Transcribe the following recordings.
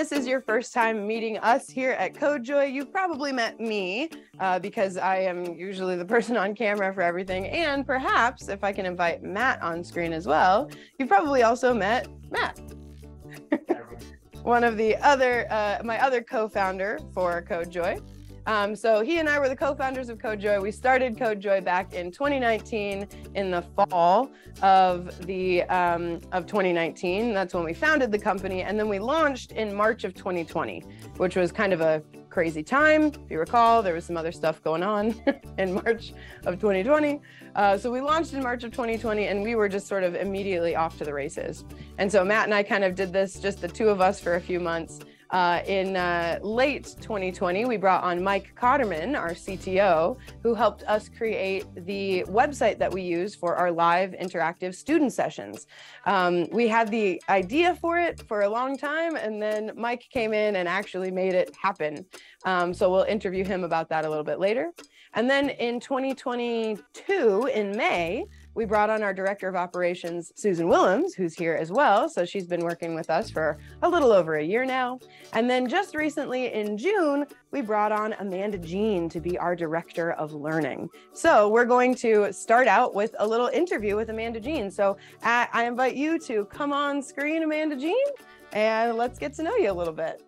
this is your first time meeting us here at CodeJoy, you've probably met me uh, because I am usually the person on camera for everything. And perhaps if I can invite Matt on screen as well, you've probably also met Matt. One of the other, uh, my other co-founder for CodeJoy. Um, so he and I were the co-founders of CodeJoy. We started CodeJoy back in 2019 in the fall of the um, of 2019. That's when we founded the company, and then we launched in March of 2020, which was kind of a crazy time. If you recall, there was some other stuff going on in March of 2020. Uh, so we launched in March of 2020, and we were just sort of immediately off to the races. And so Matt and I kind of did this, just the two of us, for a few months. Uh, in uh, late 2020, we brought on Mike Cotterman, our CTO, who helped us create the website that we use for our live interactive student sessions. Um, we had the idea for it for a long time, and then Mike came in and actually made it happen. Um, so we'll interview him about that a little bit later. And then in 2022, in May, we brought on our director of operations, Susan Willems, who's here as well. So she's been working with us for a little over a year now. And then just recently in June, we brought on Amanda Jeane to be our director of learning. So we're going to start out with a little interview with Amanda Jeane. So uh, I invite you to come on screen, Amanda Jeane, and let's get to know you a little bit.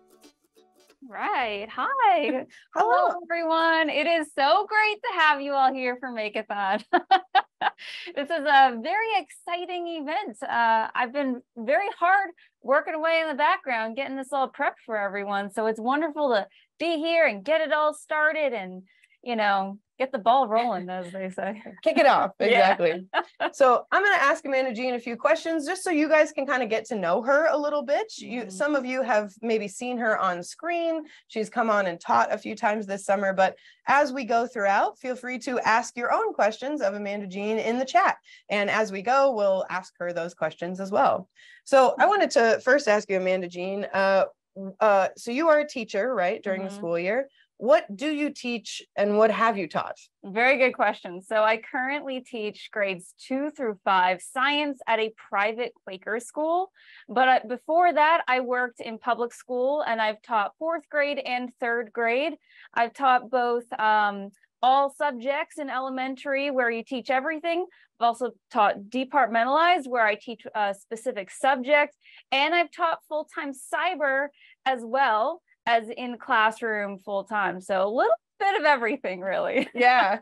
Right. Hi. Hello, everyone. It is so great to have you all here for Makeathon. this is a very exciting event. Uh, I've been very hard working away in the background, getting this all prepped for everyone. So it's wonderful to be here and get it all started and, you know, get the ball rolling, as they say. Kick it off. Exactly. so I'm going to ask Amanda Jeane a few questions just so you guys can kind of get to know her a little bit. You, mm-hmm. some of you have maybe seen her on screen. She's come on and taught a few times this summer, but as we go throughout, feel free to ask your own questions of Amanda Jeane in the chat. And as we go, we'll ask her those questions as well. So I wanted to first ask you, Amanda Jeane, uh, uh, so you are a teacher, right, during mm-hmm. the school year what do you teach and what have you taught? Very good question. So I currently teach grades two through five science at a private Quaker school. But uh, before that, I worked in public school and I've taught fourth grade and third grade. I've taught both um, all subjects in elementary where you teach everything. I've also taught departmentalized where I teach a specific subject. And I've taught full-time cyber as well as in classroom full time. So a little bit of everything really. yeah.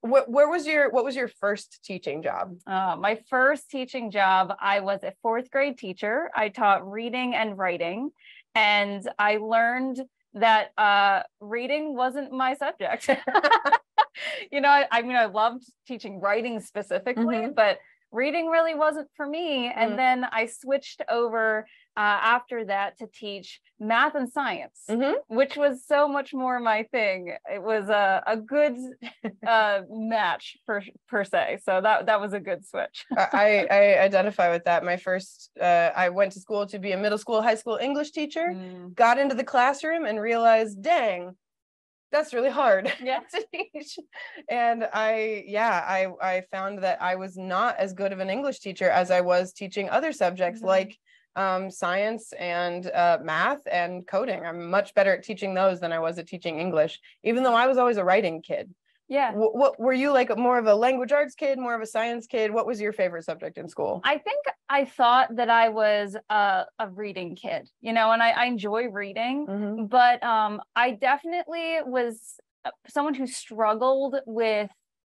What, where was your what was your first teaching job? Uh, my first teaching job, I was a fourth grade teacher. I taught reading and writing, and I learned that uh, reading wasn't my subject. you know, I, I, mean, I loved teaching writing specifically, mm-hmm. but reading really wasn't for me. And mm. then I switched over uh, after that to teach math and science, mm-hmm. which was so much more my thing. It was a, a good uh, match per, per se. So that, that was a good switch. I, I identify with that. My first, uh, I went to school to be a middle school, high school English teacher, mm. got into the classroom and realized, dang, that's really hard yeah. to teach. And I, yeah, I, I found that I was not as good of an English teacher as I was teaching other subjects mm-hmm. like um, science and uh, math and coding. I'm much better at teaching those than I was at teaching English, even though I was always a writing kid. Yeah. What, what were you like more of a language arts kid, more of a science kid? What was your favorite subject in school? I think I thought that I was a, a reading kid, you know, and I, I enjoy reading, mm-hmm. but um, I definitely was uh, someone who struggled with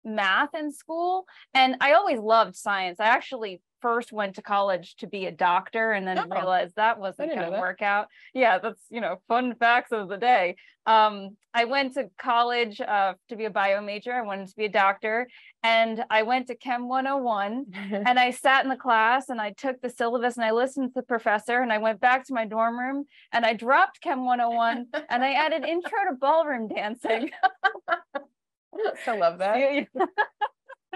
math in school and I always loved science. I actually first went to college to be a doctor and then oh. realized that wasn't going to work out. Yeah, that's, you know, fun facts of the day. Um, I went to college uh, to be a bio major. I wanted to be a doctor and I went to Chem 101 and I sat in the class and I took the syllabus and I listened to the professor and I went back to my dorm room and I dropped Chem 101 and I added intro to ballroom dancing. I love that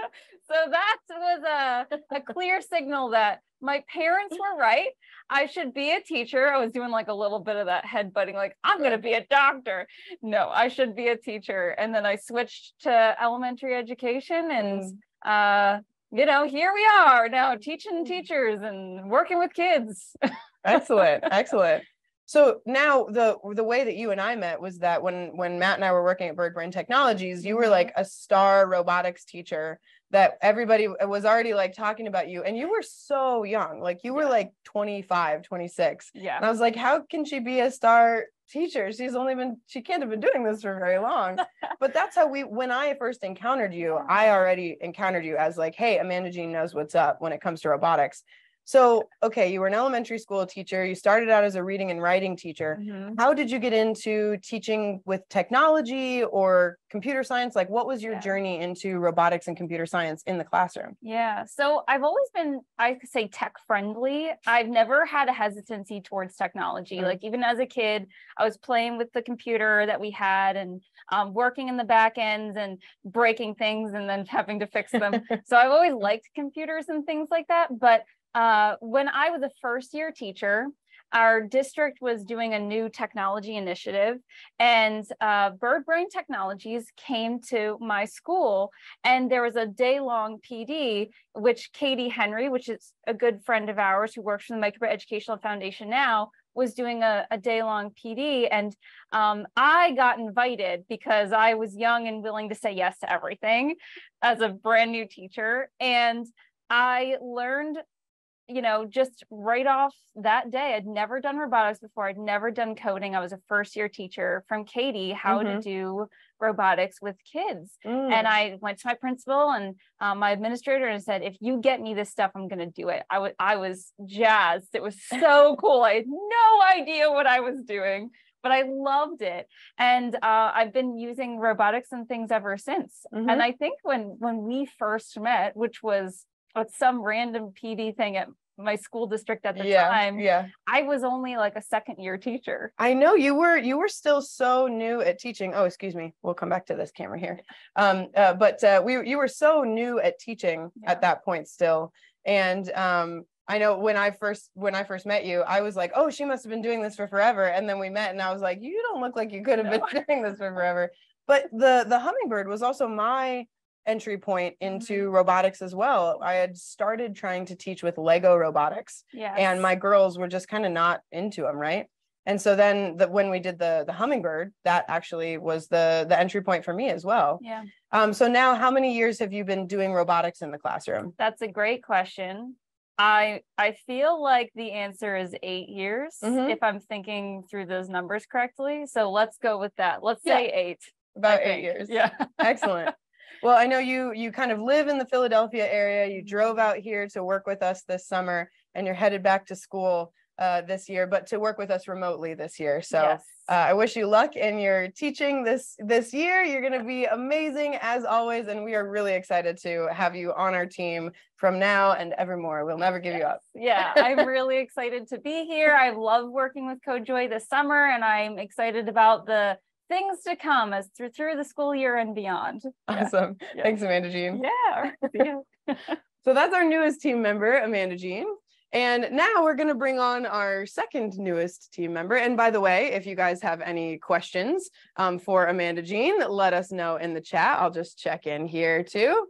so that was a, a clear signal that my parents were right. I should be a teacher. I was doing like a little bit of that head butting, like, I'm going to be a doctor. No, I should be a teacher. And then I switched to elementary education and, mm. uh, you know, here we are now teaching mm. teachers and working with kids. excellent. Excellent. So now the the way that you and I met was that when when Matt and I were working at BirdBrain Technologies, you were Mm-hmm. like a star robotics teacher that everybody was already like talking about you and you were so young. Like you were Yeah. like 25, 26. Yeah. And I was like, how can she be a star teacher? She's only been she can't have been doing this for very long. but that's how we when I first encountered you, I already encountered you as like, hey, Amanda Jeane knows what's up when it comes to robotics. So, okay, you were an elementary school teacher. You started out as a reading and writing teacher. Mhm. How did you get into teaching with technology or computer science? Like, what was your Yeah. journey into robotics and computer science in the classroom? Yeah. So I've always been, I could say tech friendly. I've never had a hesitancy towards technology. Mm. Like even as a kid, I was playing with the computer that we had and um, working in the back ends and breaking things and then having to fix them. so I've always liked computers and things like that. But uh, when I was a first year teacher, our district was doing a new technology initiative, and uh, BirdBrain Technologies came to my school, and there was a day long PD, which Katie Henry, which is a good friend of ours who works for the Micro:bit Educational Foundation now, was doing a, a day long PD. And um, I got invited because I was young and willing to say yes to everything as a brand new teacher. And I learned you know, just right off that day, I'd never done robotics before. I'd never done coding. I was a first year teacher from Katie, how to Mhm. do robotics with kids. Mm. And I went to my principal and um, my administrator and said, if you get me this stuff, I'm going to do it. I wa- I was jazzed. It was so cool. I had no idea what I was doing, but I loved it. And uh, I've been using robotics and things ever since. Mhm. And I think when when we first met, which was at some random PD thing at my school district at the yeah, time, yeah. I was only like a second year teacher. I know you were you were still so new at teaching. Oh, excuse me. We'll come back to this camera here. Um, uh, but uh, we you were so new at teaching Yeah. at that point still. And um, I know when I first when I first met you, I was like, oh, she must have been doing this for forever. And then we met, and I was like, you don't look like you could have No. been doing this for forever. But the the hummingbird was also my entry point into robotics as well. I had started trying to teach with Lego robotics Yeah. and my girls were just kind of not into them right and so then the, when we did the the hummingbird that actually was the the entry point for me as well yeah. um so now how many years have you been doing robotics in the classroom That's a great question. I I feel like the answer is eight years Mhm. if I'm thinking through those numbers correctly. So let's go with that. Let's say eight. About eight years Yeah. excellent well i know you you kind of live in the philadelphia area you drove out here to work with us this summer and you're headed back to school uh, this year but to work with us remotely this year so Yes. Uh, I wish you luck in your teaching this this year. You're going to be amazing as always, and we are really excited to have you on our team from now and evermore. We'll never give you up. yeah, I'm really excited to be here. I love working with CodeJoy this summer, and I'm excited about the things to come as through through the school year and beyond. Awesome. Yeah. Thanks, Amanda Jeane. Yeah. all right, see ya. So that's our newest team member, Amanda Jeane. And now we're going to bring on our second newest team member. And by the way, if you guys have any questions um, for Amanda Jeane, let us know in the chat. I'll just check in here too.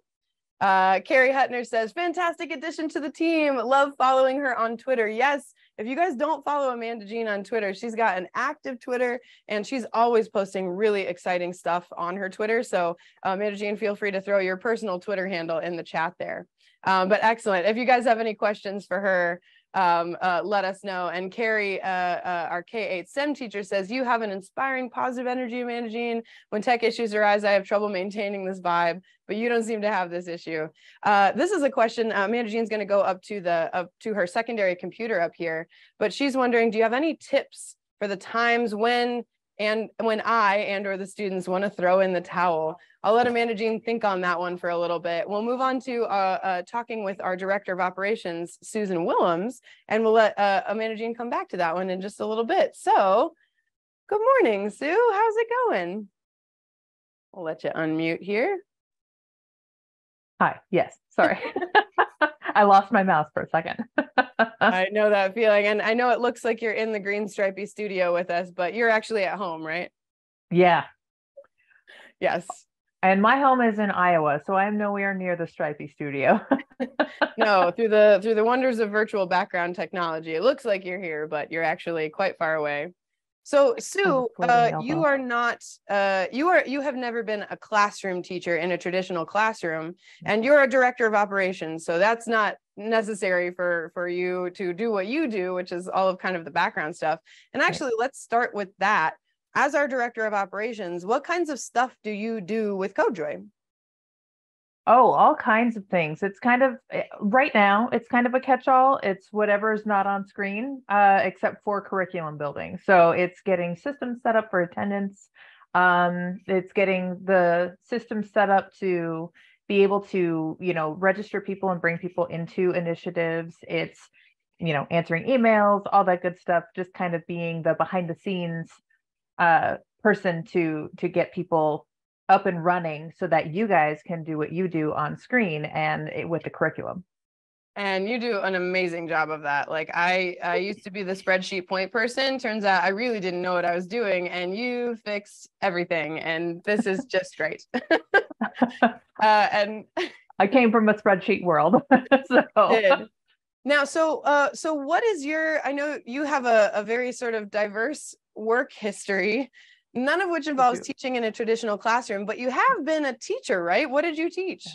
Uh, Carrie Hutner says, fantastic addition to the team. Love following her on Twitter. Yes, if you guys don't follow Amanda Jeane on Twitter, she's got an active Twitter and she's always posting really exciting stuff on her Twitter. So, Amanda Jeane, feel free to throw your personal Twitter handle in the chat there. Um, but excellent. If you guys have any questions for her, um, uh, let us know. And Carrie, uh, uh, our K8 STEM teacher says, you have an inspiring positive energy, Managing. When tech issues arise, I have trouble maintaining this vibe, but you don't seem to have this issue. Uh, this is a question, uh, Amanda Jeane's gonna go up to the, up to her secondary computer up here, but she's wondering, do you have any tips for the times when and when I and or the students want to throw in the towel. I'll let Amanda Jeane think on that one for a little bit. We'll move on to uh, uh, talking with our director of operations, Susan Willems, and we'll let uh, Amanda Jeane come back to that one in just a little bit. So good morning, Sue. How's it going? We'll let you unmute here. Hi, yes, sorry. I lost my mouse for a second. I know that feeling. And I know it looks like you're in the green stripy studio with us, but you're actually at home, right? yeah, Yes. And my home is in Iowa, so I'm nowhere near the Stripey studio. no, through the through the wonders of virtual background technology, it looks like you're here, but you're actually quite far away. So Sue, uh, you are not uh, you are you have never been a classroom teacher in a traditional classroom, and you're a director of operations. So that's not necessary for for you to do what you do, which is all of kind of the background stuff. And actually, let's start with that. As our director of operations, what kinds of stuff do you do with CodeJoy? Oh, all kinds of things. It's kind of eh, right now, it's kind of a catch-all. It's whatever is not on screen, uh, except for curriculum building. So it's getting systems set up for attendance. Um, it's getting the system set up to be able to, you know, register people and bring people into initiatives. It's, you know, answering emails, all that good stuff, just kind of being the behind the scenes uh, person to to get people up and running so that you guys can do what you do on screen and it, with the curriculum. And you do an amazing job of that. Like i i used to be the spreadsheet point person. Turns out i really didn't know what i was doing and you fixed everything and this is just great uh, and i came from a spreadsheet world so. Now so uh so what is your i know you have a, a very sort of diverse work history none of which involves teaching in a traditional classroom, but you have been a teacher, right? What did you teach?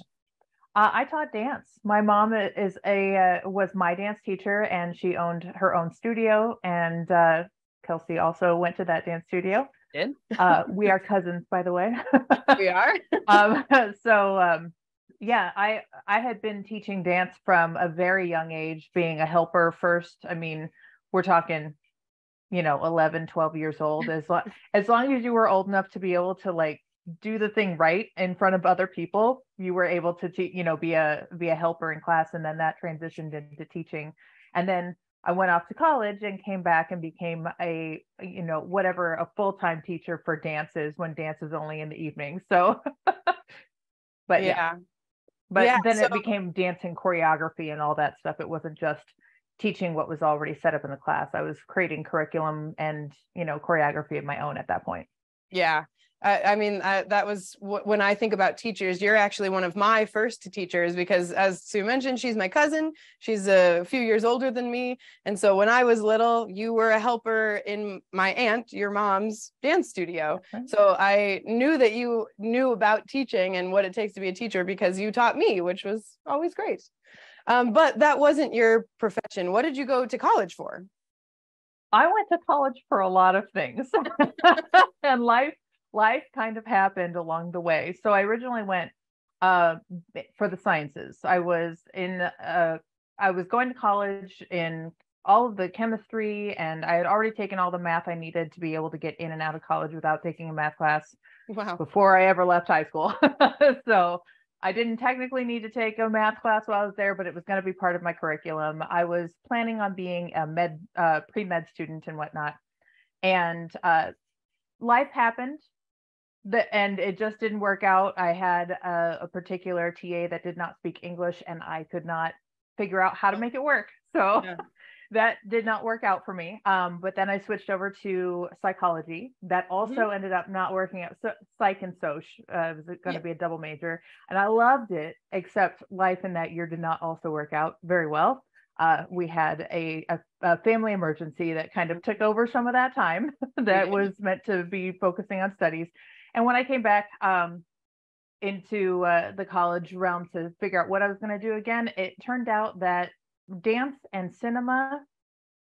Uh, I taught dance. My mom is a uh, was my dance teacher, and she owned her own studio. And uh, Kelsey also went to that dance studio. Did uh, we are cousins, by the way? we are. um, so um, yeah, I I had been teaching dance from a very young age, being a helper first. I mean, we're talking you know 11 12 years old as long as long as you were old enough to be able to like do the thing right in front of other people you were able to te- you know be a be a helper in class and then that transitioned into teaching. And then i went off to college and came back and became a you know whatever a full-time teacher for dances when dance is only in the evening so but yeah, yeah. but yeah, then so- it became dancing choreography and all that stuff. It wasn't just teaching what was already set up in the class. I was creating curriculum and, you know, choreography of my own at that point. Yeah. I, I mean, I, that was w- when I think about teachers, you're actually one of my first teachers because, as Sue mentioned, she's my cousin. She's a few years older than me. And so when I was little, you were a helper in my aunt, your mom's dance studio. Okay. So I knew that you knew about teaching and what it takes to be a teacher because you taught me, which was always great. Um, but that wasn't your profession. What did you go to college for? I went to college for a lot of things, and life life kind of happened along the way. So I originally went uh, for the sciences. I was in uh, I was going to college in all of the chemistry, and I had already taken all the math I needed to be able to get in and out of college without taking a math class. Wow. Before I ever left high school. so I didn't technically need to take a math class while I was there, but it was going to be part of my curriculum. I was planning on being a med, uh, pre med student and whatnot. And uh, life happened. The, and it just didn't work out. I had a, a particular TA that did not speak English, and I could not figure out how to make it work. So yeah that did not work out for me. Um, but then I switched over to psychology. That also mm-hmm. ended up not working out. So psych and soc uh, was going to yeah. be a double major, and I loved it. Except life in that year did not also work out very well. Uh, we had a, a, a, family emergency that kind of took over some of that time that was meant to be focusing on studies. And when I came back um, into uh, the college realm to figure out what I was going to do again, it turned out that dance and cinema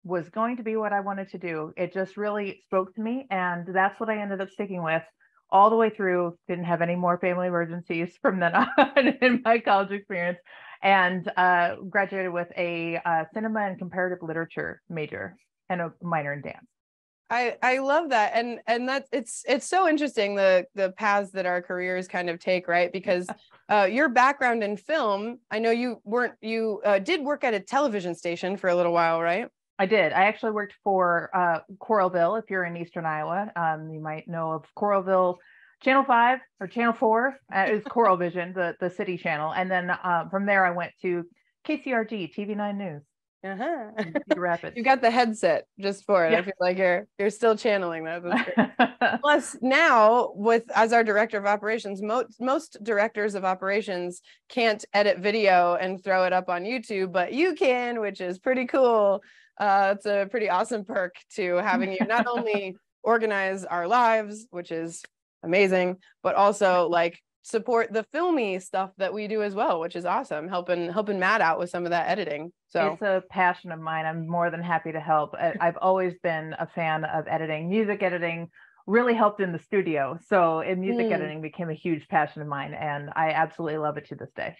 was going to be what I wanted to do. It just really spoke to me. And that's what I ended up sticking with all the way through. Didn't have any more family emergencies from then on in my college experience. And uh, graduated with a uh, cinema and comparative literature major and a minor in dance. I I love that and and that's it's it's so interesting the the paths that our careers kind of take right? Because uh, your background in film I know you weren't you uh, did work at a television station for a little while right? I did. I actually worked for uh, Coralville if you're in Eastern Iowa. Um, you might know of Coralville Channel Five or Channel Four uh, is Coral Vision the the city channel. And then uh, from there I went to KCRG TV9 News Uh-huh. Rapids. You got the headset just for it. Yeah. I feel like you're you're still channeling that. Plus, now with as our director of operations, most most directors of operations can't edit video and throw it up on YouTube, but you can, which is pretty cool. Uh, it's a pretty awesome perk to having you not only organize our lives, which is amazing, but also like support the filmy stuff that we do as well, which is awesome. Helping helping Matt out with some of that editing. So it's a passion of mine. I'm more than happy to help. I've always been a fan of editing. Music editing really helped in the studio. So in music Mm. editing became a huge passion of mine and I absolutely love it to this day.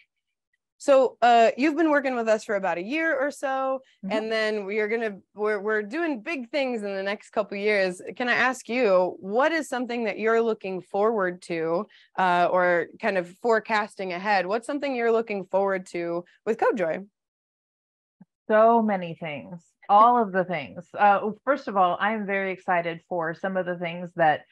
So uh, you've been working with us for about a year or so, Mhm. and then we are gonna we're we're doing big things in the next couple years. Can I ask you what is something that you're looking forward to, uh, or kind of forecasting ahead? What's something you're looking forward to with CodeJoy? So many things, all of the things. Uh, first of all, I'm very excited for some of the things that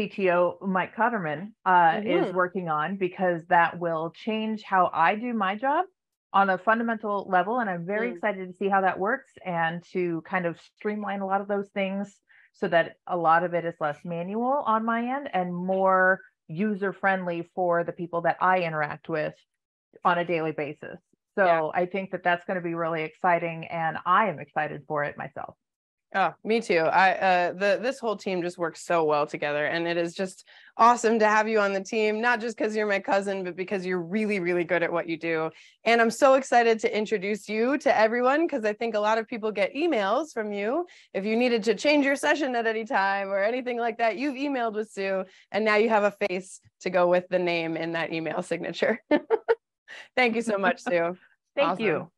CTO Mike Cotterman uh, is Mhm. working on because that will change how I do my job on a fundamental level. And I'm very Mm. excited to see how that works and to kind of streamline a lot of those things so that a lot of it is less manual on my end and more user friendly for the people that I interact with on a daily basis. So Yeah. I think that that's going to be really exciting and I am excited for it myself. Oh, me too. I uh the this whole team just works so well together and it is just awesome to have you on the team, not just because you're my cousin, but because you're really, really good at what you do. And I'm so excited to introduce you to everyone because I think a lot of people get emails from you. If you needed to change your session at any time or anything like that, you've emailed with Sue and now you have a face to go with the name in that email signature. Thank you so much, Sue. Thank Awesome. you.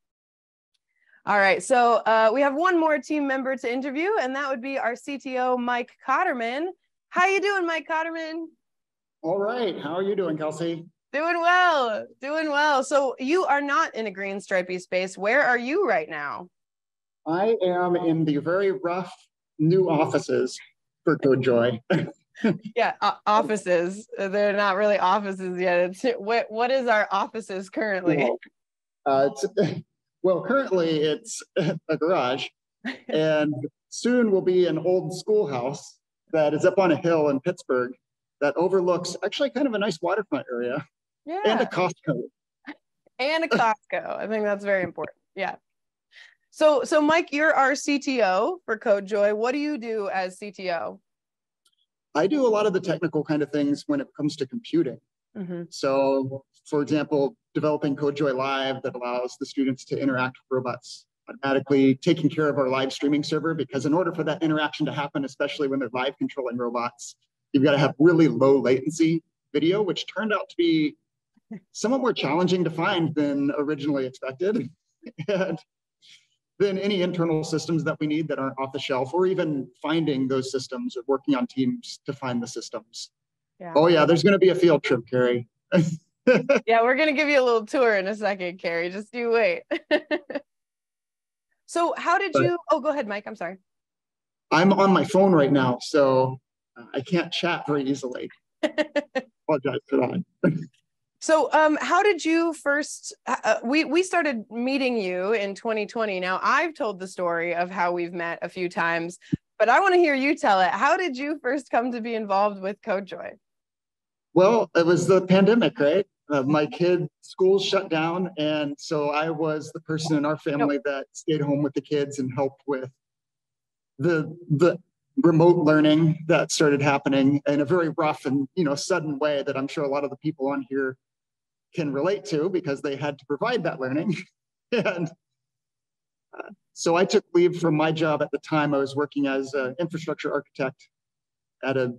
All right, so uh, we have one more team member to interview, and that would be our CTO, Mike Cotterman. How you doing, Mike Cotterman? All right. How are you doing, Kelsey? Doing well, doing well. So you are not in a green stripy space. Where are you right now? I am in the very rough new offices for CodeJoy. Yeah, o- offices. Uh, They're not really offices yet. It's what what is our offices currently? Uh, it's, well, currently it's a garage, and soon will be an old schoolhouse that is up on a hill in Pittsburgh that overlooks actually kind of a nice waterfront area yeah. and a Costco. and a Costco. I think that's very important. Yeah. So so Mike, you're our CTO for CodeJoy. What do you do as CTO? I do a lot of the technical kind of things when it comes to computing. Mhm. So, for example, developing CodeJoy Live that allows the students to interact with robots automatically, taking care of our live streaming server, because in order for that interaction to happen, especially when they're live controlling robots, you've got to have really low latency video, which turned out to be somewhat more challenging to find than originally expected. and then any internal systems that we need that aren't off the shelf, or even finding those systems or working on teams to find the systems. Yeah. Oh yeah, there's going to be a field trip, Carrie. Yeah, we're gonna give you a little tour in a second, Carrie. Just you wait. so how did you oh go ahead, Mike. I'm sorry. I'm on my phone right now, so uh, I can't chat very easily. Apologize for that. So um how did you first uh, uh, we we started meeting you in 2020. Now I've told the story of how we've met a few times, but I want to hear you tell it. How did you first come to be involved with CodeJoy? Well, it was the pandemic, right? Uh, my kid school shut down, and so I was the person in our family that stayed home with the kids and helped with the the remote learning that started happening in a very rough and you know sudden way that I'm sure a lot of the people on here can relate to because they had to provide that learning. and uh, so I took leave from my job at the time. I was working as an infrastructure architect at a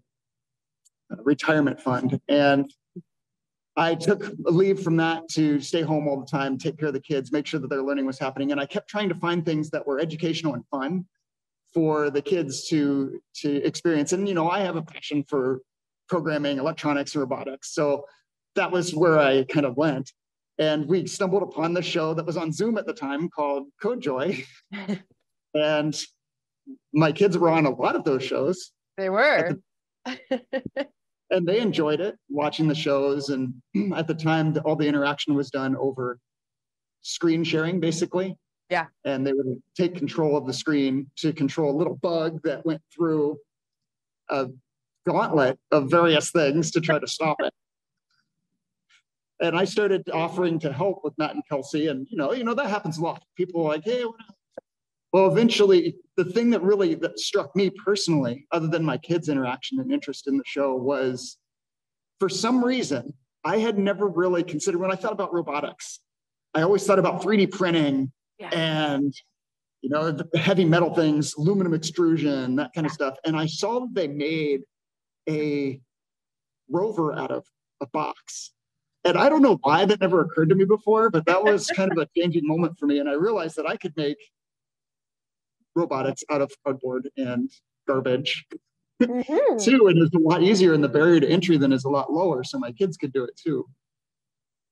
a retirement fund. And I took leave from that to stay home all the time, take care of the kids, make sure that their learning was happening. And I kept trying to find things that were educational and fun for the kids to to experience. And you know, I have a passion for programming, electronics, and robotics. So that was where I kind of went. And we stumbled upon the show that was on Zoom at the time called CodeJoy. and my kids were on a lot of those shows They were. and they enjoyed it watching the shows and at the time all the interaction was done over screen sharing basically Yeah. And they would take control of the screen to control a little bug that went through a gauntlet of various things to try to stop it. And I started offering to help with Matt and Kelsey, and you know, you know that happens a lot. People are like, "Hey, well, eventually, the thing that really that struck me personally, other than my kids' interaction and interest in the show, was for some reason I had never really considered when I thought about robotics. I always thought about 3D printing yeah. and you know the heavy metal things, aluminum extrusion, that kind of stuff. And I saw that they made a rover out of a box. And I don't know why that never occurred to me before, but that was kind of a changing moment for me. And I realized that I could make robotics out of cardboard and garbage mm-hmm. too. And it's a lot easier, and the barrier to entry then is a lot lower. So my kids could do it too.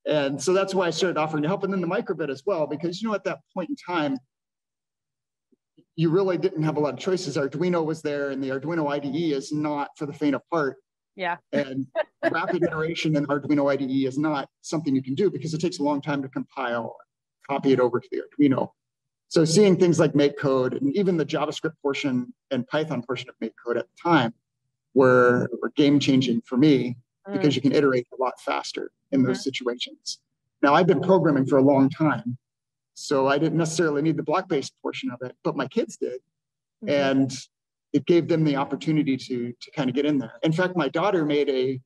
And so that's why I started offering to help. And then the microbit as well, because you know, at that point in time, you really didn't have a lot of choices. Arduino was there, and the Arduino IDE is not for the faint of heart. Yeah. and rapid iteration in Arduino IDE is not something you can do because it takes a long time to compile, copy it over to the Arduino. So seeing things like MakeCode and even the JavaScript portion and Python portion of MakeCode at the time were, were game changing for me mm. because you can iterate a lot faster in those mm-hmm. situations. Now I've been programming for a long time, so I didn't necessarily need the block-based portion of it, but my kids did. Mm-hmm. And it gave them the opportunity to, to kind of get in there. In fact, my daughter made a,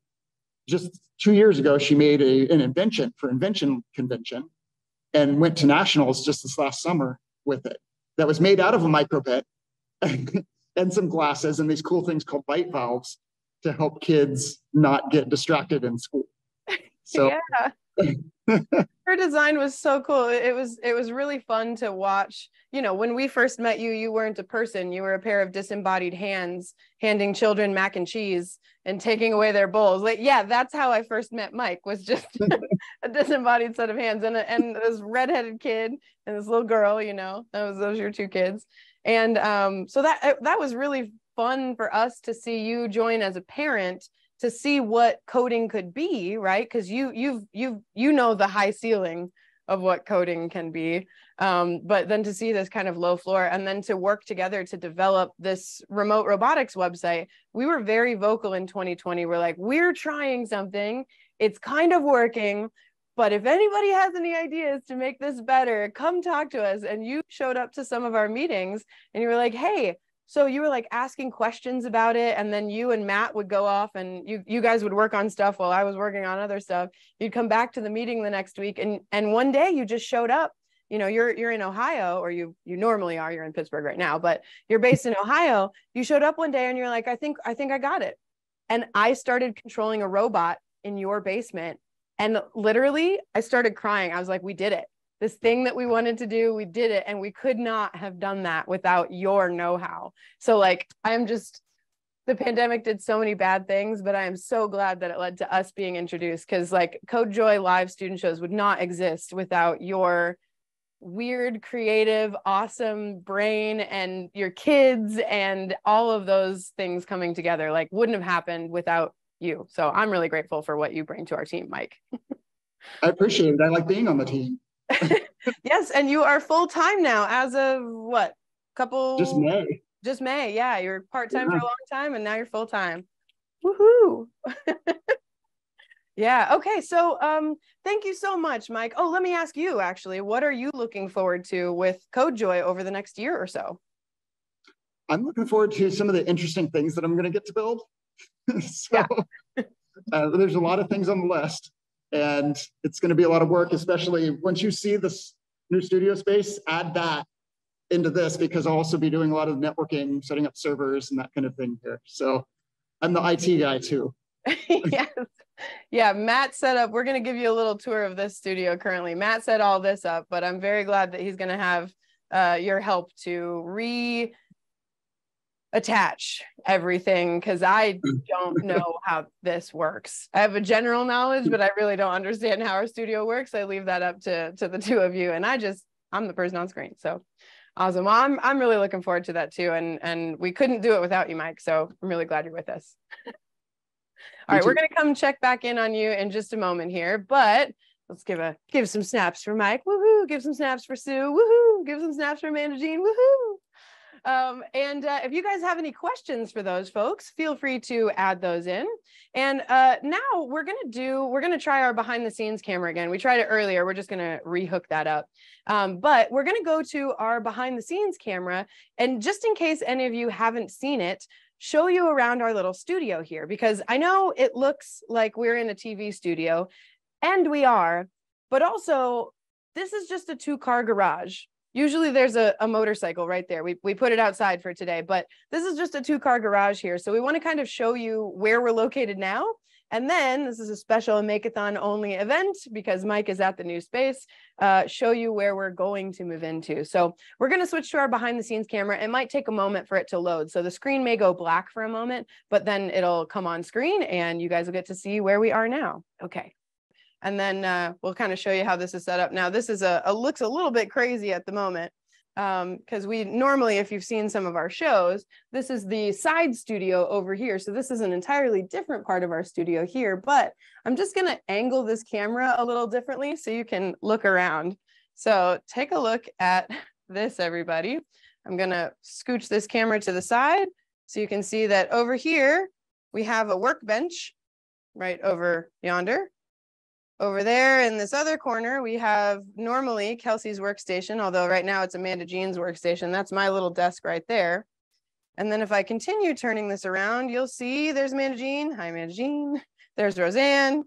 just two years ago, she made a, an invention for Invention Convention and went to nationals just this last summer with it that was made out of a microbit and some glasses and these cool things called light valves to help kids not get distracted in school. So yeah. her design was so cool. It was it was really fun to watch. You know, when we first met you, you weren't a person. You were a pair of disembodied hands handing children mac and cheese and taking away their bowls. Like, yeah, that's how I first met Mike. Was just a disembodied set of hands and a, and this redheaded kid and this little girl. You know, that was those your two kids. And um, so that that was really fun for us to see you join as a parent to see what coding could be right? Because you you've you've you know the high ceiling of what coding can be um, but then to see this kind of low floor and then to work together to develop this remote robotics website we were very vocal in 2020 we're like we're trying something. It's kind of working but if anybody has any ideas to make this better come talk to us. And you showed up to some of our meetings and you were like hey so you were like asking questions about it and then you and matt would go off and you you guys would work on stuff while i was working on other stuff. You'd come back to the meeting the next week and and one day you just showed up. You know you're you're in ohio or you you normally are you're in pittsburgh right now but you're based in ohio. You showed up one day and you're like i think i think i got it. And i started controlling a robot in your basement and literally i started crying. I was like we did it this thing that we wanted to do we did it and we could not have done that without your know-how. So like i'm just the pandemic did so many bad things but i am so glad that it led to us being introduced because like CodeJoy Live student shows would not exist without your weird creative awesome brain and your kids and all of those things coming together like wouldn't have happened without you. So i'm really grateful for what you bring to our team mike. I appreciate it. I like being on the team yes, and you are full time now as of what? Couple just May. Just May, yeah. You're part time yeah. for a long time, and now you're full time. Woohoo! yeah. Okay. So, um, thank you so much, Mike. Oh, let me ask you actually, what are you looking forward to with CodeJoy over the next year or so? I'm looking forward to some of the interesting things that I'm going to get to build. so, uh, there's a lot of things on the list and it's going to be a lot of work, especially once you see this new studio space, add that into this because I'll also be doing a lot of networking, setting up servers and that kind of thing here. So I'm the IT guy too. yes. Yeah, Matt set up, we're going to give you a little tour of this studio currently. Matt set all this up, but I'm very glad that he's going to have uh, your help to re attach everything because I hmm. don't know how this works. I have a general knowledge, but I really don't understand how our studio works. I leave that up to to the two of you, and I just I'm the person on screen. So awesome. Well, I'm I'm really looking forward to that too, and and we couldn't do it without you, Mike. So I'm really glad you're with us. All right, we're gonna come check back in on you in just a moment here, but let's give a give some snaps for Mike. Woohoo! Give some snaps for Sue. Woohoo! Give some snaps for Amanda Jeane. Woohoo! Um, and uh, if you guys have any questions for those folks, feel free to add those in. And uh, now we're gonna do, we're gonna try our behind the scenes camera again. We tried it earlier, we're just gonna rehook that up. Um, but we're gonna go to our behind the scenes camera. And just in case any of you haven't seen it, show you around our little studio here, because I know it looks like we're in a TV studio and we are, but also this is just a two car garage usually there's a, a motorcycle right there. We, we put it outside for today, but this is just a two car garage here. So we want to kind of show you where we're located now. And then this is a special Makeathon only event because Mike is at the new space, uh, show you where we're going to move into. So we're going to switch to our behind the scenes camera. It might take a moment for it to load. So the screen may go black for a moment, but then it'll come on screen and you guys will get to see where we are now. Okay and then uh, we'll kind of show you how this is set up. Now, this is a, a looks a little bit crazy at the moment because um, we normally, if you've seen some of our shows, this is the side studio over here. So this is an entirely different part of our studio here, but I'm just gonna angle this camera a little differently so you can look around. So take a look at this, everybody. I'm gonna scooch this camera to the side so you can see that over here, we have a workbench right over yonder. Over there in this other corner, we have normally Kelsey's workstation, although right now it's Amanda Jeane's workstation. That's my little desk right there. And then if I continue turning this around, you'll see there's Amanda Jeane. Hi, Amanda Jeane. There's Roseanne.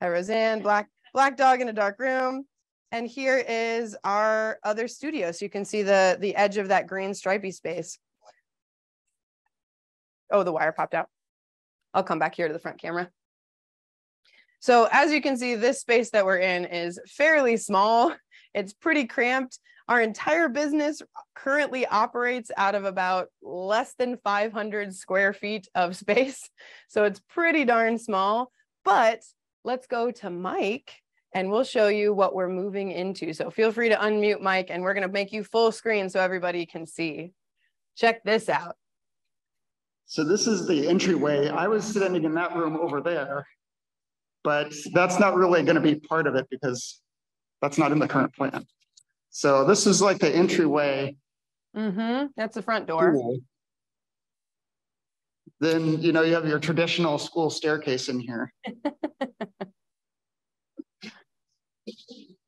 Hi, Roseanne. Black, black dog in a dark room. And here is our other studio. So you can see the, the edge of that green stripy space. Oh, the wire popped out. I'll come back here to the front camera. So as you can see, this space that we're in is fairly small. It's pretty cramped. Our entire business currently operates out of about less than 500 square feet of space. So it's pretty darn small, but let's go to Mike and we'll show you what we're moving into. So feel free to unmute Mike and we're gonna make you full screen so everybody can see. Check this out. So this is the entryway. I was sitting in that room over there but that's not really going to be part of it because that's not in the current plan. So this is like the entryway. Mm-hmm. That's the front door. Then, you know, you have your traditional school staircase in here.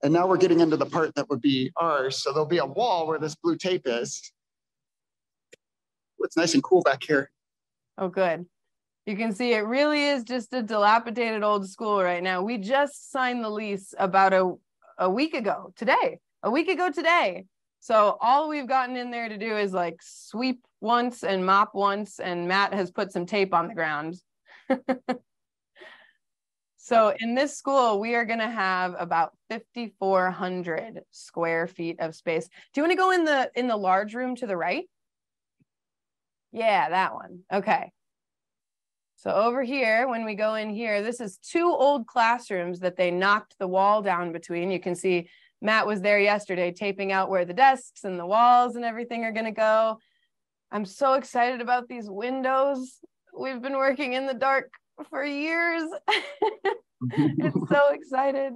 and now we're getting into the part that would be ours. So there'll be a wall where this blue tape is. It's nice and cool back here. Oh, good. You can see it really is just a dilapidated old school right now. We just signed the lease about a, a week ago today, a week ago today. So all we've gotten in there to do is like sweep once and mop once, and Matt has put some tape on the ground. so in this school, we are going to have about 5,400 square feet of space. Do you want to go in the in the large room to the right? Yeah, that one. Okay. So over here, when we go in here, this is two old classrooms that they knocked the wall down between. You can see Matt was there yesterday taping out where the desks and the walls and everything are going to go. I'm so excited about these windows. We've been working in the dark for years. it's so excited.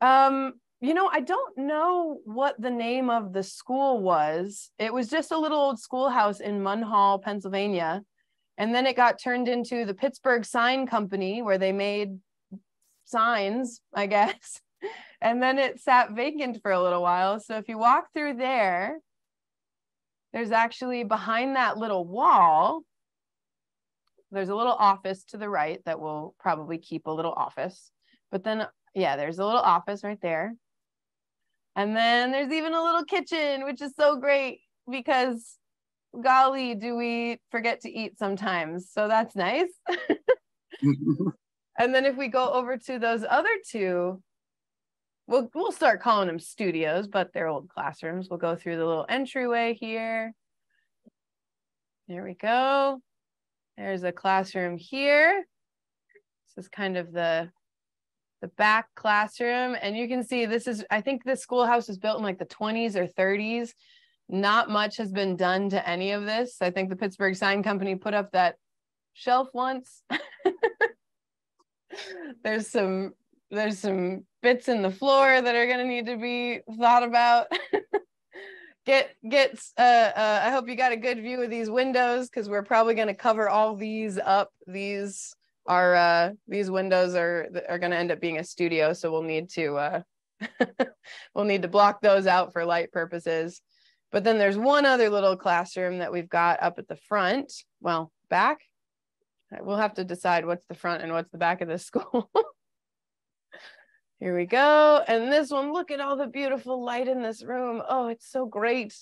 Um, you know, I don't know what the name of the school was. It was just a little old schoolhouse in Munhall, Pennsylvania. And then it got turned into the Pittsburgh Sign Company, where they made signs, I guess. And then it sat vacant for a little while. So if you walk through there, there's actually behind that little wall, there's a little office to the right that will probably keep a little office. But then, yeah, there's a little office right there. And then there's even a little kitchen, which is so great because golly, do we forget to eat sometimes? So that's nice. and then if we go over to those other two, we'll we'll start calling them studios, but they're old classrooms. We'll go through the little entryway here. There we go. There's a classroom here. This is kind of the the back classroom and you can see this is i think this schoolhouse was built in like the 20s or 30s not much has been done to any of this. I think the Pittsburgh Sign Company put up that shelf once. There's some there's some bits in the floor that are going to need to be thought about. get get uh, uh, I hope you got a good view of these windows because we're probably going to cover all these up. These are uh, these windows are are going to end up being a studio, so we'll need to uh, we'll need to block those out for light purposes. But then there's one other little classroom that we've got up at the front. Well, back. We'll have to decide what's the front and what's the back of the school. Here we go. And this one, look at all the beautiful light in this room. Oh, it's so great.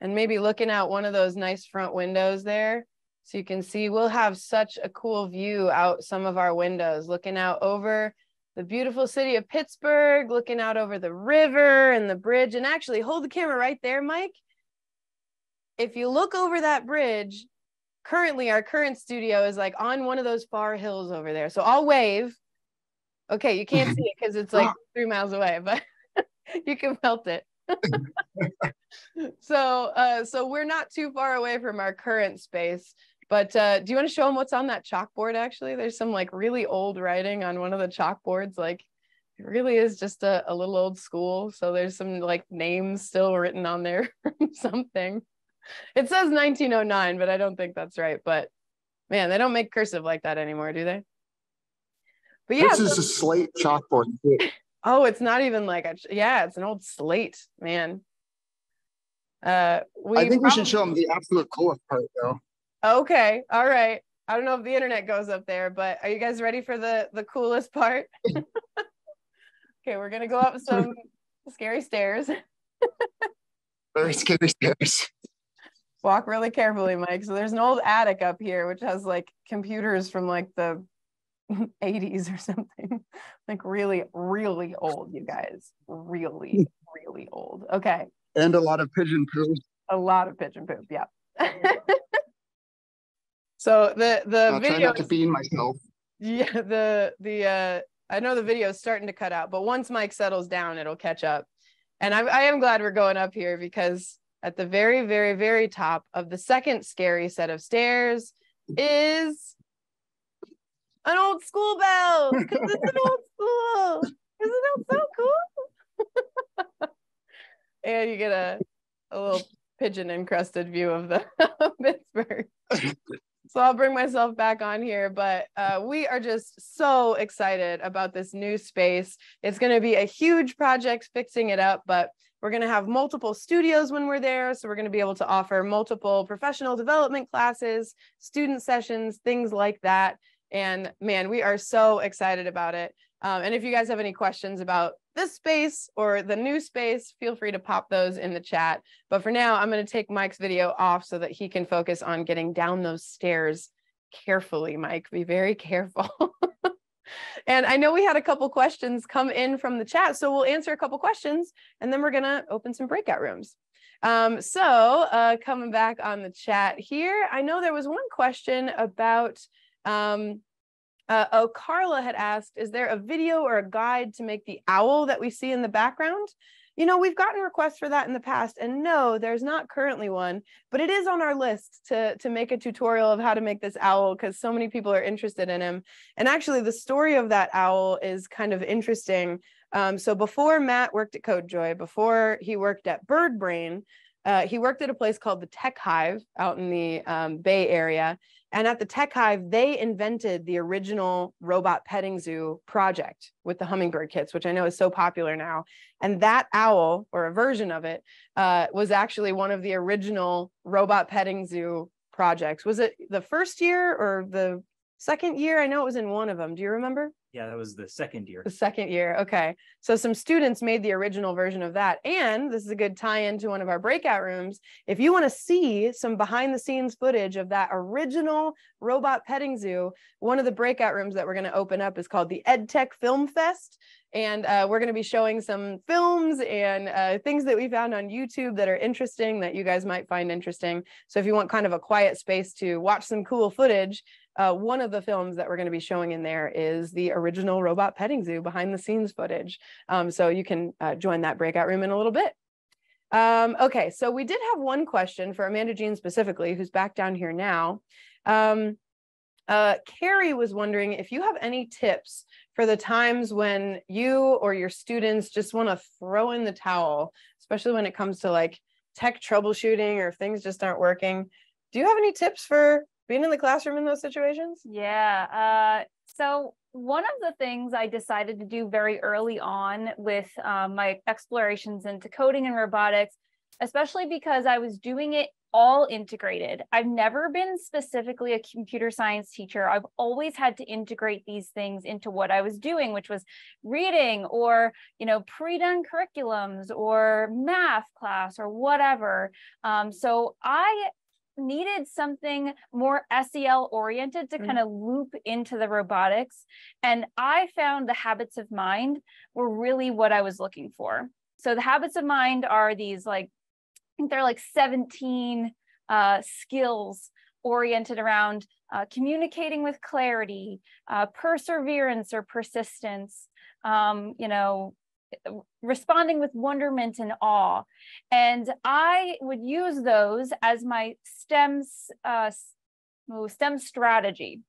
And maybe looking out one of those nice front windows there. So you can see we'll have such a cool view out some of our windows, looking out over the beautiful city of Pittsburgh, looking out over the river and the bridge. And actually, hold the camera right there, Mike. If you look over that bridge, currently our current studio is like on one of those far hills over there. So I'll wave Okay, you can't see it because it's like three miles away, but you can felt it. so uh, so we're not too far away from our current space. But uh, do you want to show them what's on that chalkboard? Actually, there's some like really old writing on one of the chalkboards. Like it really is just a, a little old school. So there's some like names still written on there, something. It says 1909, but I don't think that's right. But man, they don't make cursive like that anymore, do they? But yeah, this is a slate chalkboard. Oh, it's not even like a yeah, it's an old slate, man. Uh, we I think probably, we should show them the absolute coolest part, though. Okay, all right. I don't know if the internet goes up there, but are you guys ready for the the coolest part? okay, we're gonna go up some scary stairs. Very scary stairs. Walk really carefully, Mike. So there's an old attic up here, which has like computers from like the 80s or something like really really old you guys really really old okay and a lot of pigeon poop a lot of pigeon poop yeah so the the I'll video try not to bean myself yeah the the uh i know the video is starting to cut out but once mike settles down it'll catch up and I, I am glad we're going up here because at the very very very top of the second scary set of stairs is an old school bell because it's an old school. Isn't that so cool? and you get a, a little pigeon encrusted view of the Pittsburgh. so I'll bring myself back on here, but uh, we are just so excited about this new space. It's going to be a huge project fixing it up, but we're going to have multiple studios when we're there. So we're going to be able to offer multiple professional development classes, student sessions, things like that. And man, we are so excited about it. Um, and if you guys have any questions about this space or the new space, feel free to pop those in the chat. But for now, I'm going to take Mike's video off so that he can focus on getting down those stairs carefully, Mike. Be very careful. and I know we had a couple questions come in from the chat, so we'll answer a couple questions and then we're going to open some breakout rooms. Um, so uh, coming back on the chat here, I know there was one question about um, uh, oh, Carla had asked, is there a video or a guide to make the owl that we see in the background? You know, we've gotten requests for that in the past, and no, there's not currently one, but it is on our list to, to make a tutorial of how to make this owl because so many people are interested in him. And actually, the story of that owl is kind of interesting. Um, so before Matt worked at CodeJoy, before he worked at BirdBrain, uh, he worked at a place called the Tech Hive out in the um, Bay Area. And at the Tech Hive, they invented the original robot petting zoo project with the hummingbird kits, which I know is so popular now. And that owl, or a version of it, uh, was actually one of the original robot petting zoo projects. Was it the first year or the second year? I know it was in one of them. Do you remember? Yeah, that was the second year. The second year. Okay. So some students made the original version of that. And this is a good tie into one of our breakout rooms. If you want to see some behind the scenes footage of that original robot petting zoo, one of the breakout rooms that we're going to open up is called the EdTech Film Fest. And uh, we're going to be showing some films and uh, things that we found on YouTube that are interesting that you guys might find interesting. So if you want kind of a quiet space to watch some cool footage, uh, one of the films that we're going to be showing in there is the original Robot Petting Zoo behind the scenes footage. Um, so you can uh, join that breakout room in a little bit. Um, okay, so we did have one question for Amanda Jeane specifically, who's back down here now. Um, Uh, Carrie was wondering if you have any tips for the times when you or your students just want to throw in the towel, especially when it comes to like tech troubleshooting or if things just aren't working. Do you have any tips for being in the classroom in those situations? Yeah. Uh, so one of the things I decided to do very early on with um, my explorations into coding and robotics, especially because I was doing it all integrated. I've never been specifically a computer science teacher. I've always had to integrate these things into what I was doing, which was reading or, you know, pre-done curriculums or math class or whatever. Um, so I needed something more SEL oriented to mm. kind of loop into the robotics. And I found the habits of mind were really what I was looking for. So the habits of mind are these like I think they're like 17 uh, skills oriented around uh, communicating with clarity, uh, perseverance or persistence, um, you know, responding with wonderment and awe. And I would use those as my STEM's uh, STEM strategy.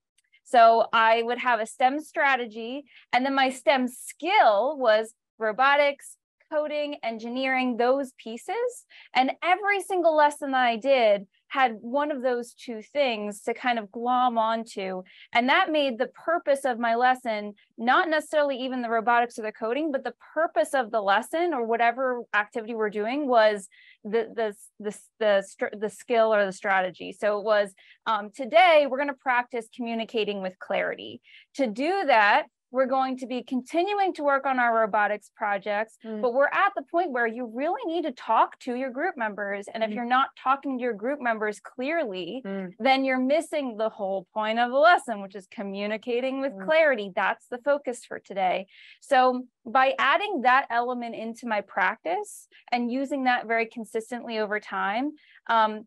So I would have a STEM strategy, and then my STEM skill was robotics, coding, engineering, those pieces. And every single lesson that I did had one of those two things to kind of glom onto. And that made the purpose of my lesson not necessarily even the robotics or the coding, but the purpose of the lesson or whatever activity we're doing was the the the the, the skill or the strategy. So it was um, today we're going to practice communicating with clarity. To do that, we're going to be continuing to work on our robotics projects, mm. but we're at the point where you really need to talk to your group members. And mm. if you're not talking to your group members clearly, mm. then you're missing the whole point of the lesson, which is communicating with mm. clarity. That's the focus for today. So by adding that element into my practice and using that very consistently over time, um,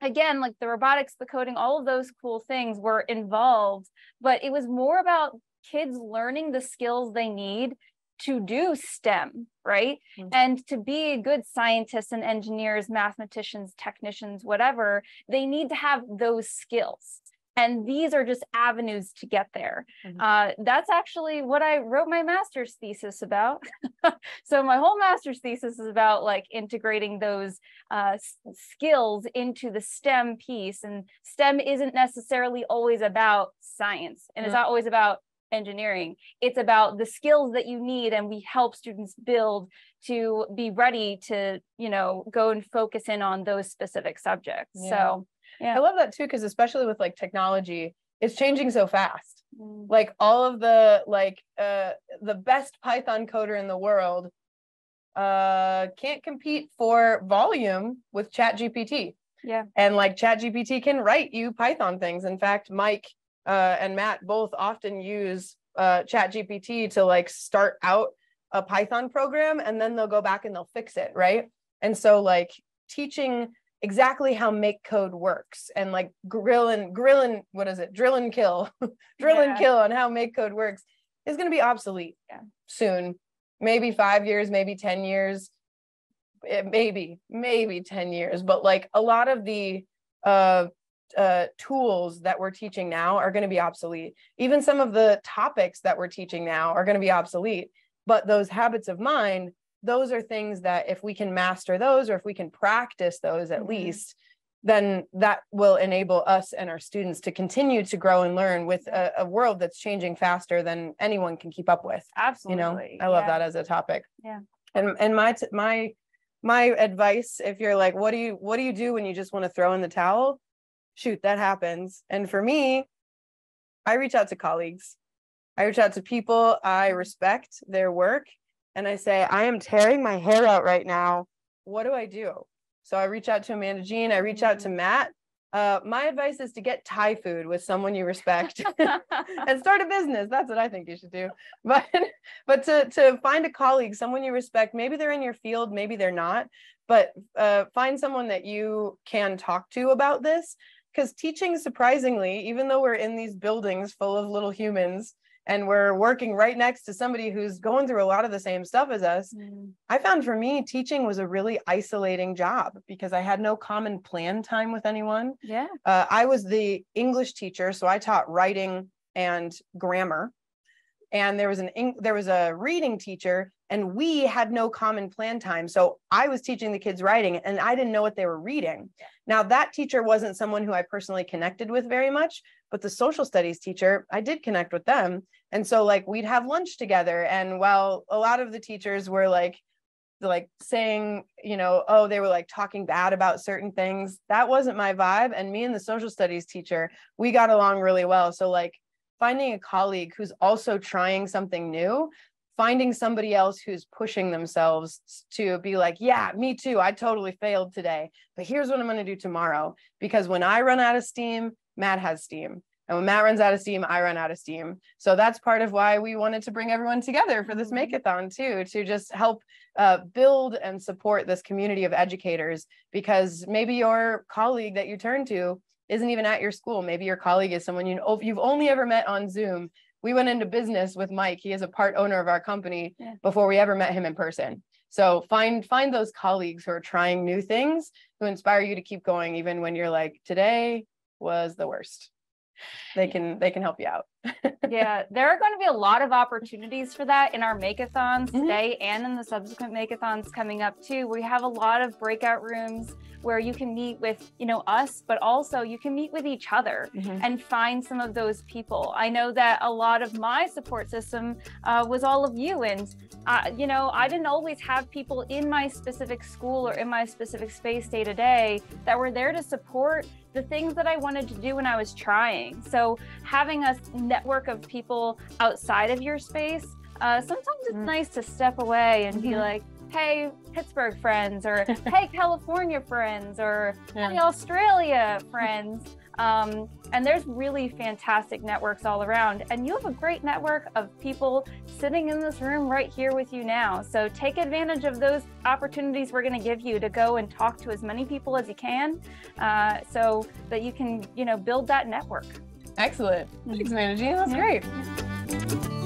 again like the robotics the coding all of those cool things were involved but it was more about kids learning the skills they need to do STEM, right? Mm-hmm. And to be good scientists and engineers, mathematicians, technicians, whatever, they need to have those skills. And these are just avenues to get there. Mm-hmm. Uh, that's actually what I wrote my master's thesis about. so my whole master's thesis is about like integrating those uh, s- skills into the STEM piece. And STEM isn't necessarily always about science, and mm-hmm. it's not always about engineering. It's about the skills that you need and we help students build to be ready to, you know, go and focus in on those specific subjects. Yeah. So, yeah. I love that too cuz especially with like technology, it's changing so fast. Mm. Like all of the like uh the best Python coder in the world uh can't compete for volume with ChatGPT. Yeah. And like ChatGPT can write you Python things. In fact, Mike uh, and Matt both often use uh, ChatGPT to like start out a Python program and then they'll go back and they'll fix it, right? And so like teaching exactly how MakeCode works and like grill and grill and what is it drill and kill drill yeah. and kill on how MakeCode works is going to be obsolete yeah. soon maybe five years maybe 10 years it, maybe maybe 10 years but like a lot of the uh uh, tools that we're teaching now are going to be obsolete. Even some of the topics that we're teaching now are going to be obsolete. But those habits of mind, those are things that if we can master those or if we can practice those at mm-hmm. least, then that will enable us and our students to continue to grow and learn with a, a world that's changing faster than anyone can keep up with. Absolutely. You know, I love yeah. that as a topic. Yeah. And and my t- my my advice if you're like what do you what do you do when you just want to throw in the towel shoot, that happens. And for me, I reach out to colleagues. I reach out to people I respect their work and I say, I am tearing my hair out right now. What do I do? So I reach out to Amanda Jeane, I reach out to mm. Matt. Uh, my advice is to get Thai food with someone you respect and start a business. That's what I think you should do. But but to to find a colleague, someone you respect, maybe they're in your field, maybe they're not, but uh, find someone that you can talk to about this because teaching surprisingly even though we're in these buildings full of little humans and we're working right next to somebody who's going through a lot of the same stuff as us. Mm. I found for me, teaching was a really isolating job because I had no common plan time with anyone. Yeah. Uh, I was the English teacher, so I taught writing and grammar. And there was an there was a reading teacher, and we had no common plan time. So I was teaching the kids writing, and I didn't know what they were reading. Now that teacher wasn't someone who I personally connected with very much, but the social studies teacher, I did connect with them and so like we'd have lunch together and while a lot of the teachers were like like saying you know oh they were like talking bad about certain things that wasn't my vibe and me and the social studies teacher we got along really well so like finding a colleague who's also trying something new finding somebody else who's pushing themselves to be like yeah me too i totally failed today but here's what i'm going to do tomorrow because when i run out of steam matt has steam and when Matt runs out of steam, I run out of steam. So that's part of why we wanted to bring everyone together for this mm-hmm. Makeathon too, to just help uh, build and support this community of educators. Because maybe your colleague that you turn to isn't even at your school. Maybe your colleague is someone you know, you've only ever met on Zoom. We went into business with Mike. He is a part owner of our company yeah. before we ever met him in person. So find find those colleagues who are trying new things who inspire you to keep going even when you're like today was the worst they can they can help you out yeah there are going to be a lot of opportunities for that in our makeathons mm-hmm. today and in the subsequent makeathons coming up too we have a lot of breakout rooms where you can meet with you know us but also you can meet with each other mm-hmm. and find some of those people i know that a lot of my support system uh, was all of you and uh, you know i didn't always have people in my specific school or in my specific space day to day that were there to support the things that I wanted to do when I was trying. So having a network of people outside of your space, uh, sometimes it's mm. nice to step away and mm-hmm. be like, hey, Pittsburgh friends, or hey, California friends, or yeah. hey, Australia friends. Um, and there's really fantastic networks all around. And you have a great network of people sitting in this room right here with you now. So take advantage of those opportunities we're going to give you to go and talk to as many people as you can uh, so that you can, you know, build that network. Excellent. Thanks, Managing. That's yeah. great.